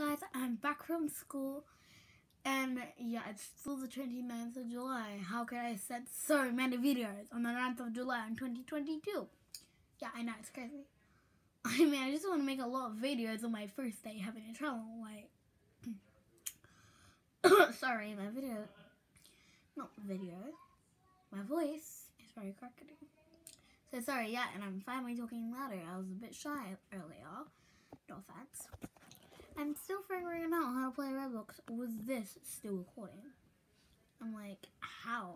guys, I'm back from school and yeah, it's still the 29th of July. How could I set so many videos on the 9th of July in 2022? Yeah, I know, it's crazy. I mean, I just want to make a lot of videos on my first day having a channel, like... Sorry, my video... Not video. My voice is very crackly. So sorry, yeah, and I'm finally talking louder. I was a bit shy earlier. No offense. I'm still figuring out how to play Roblox with this still recording. I'm like, how?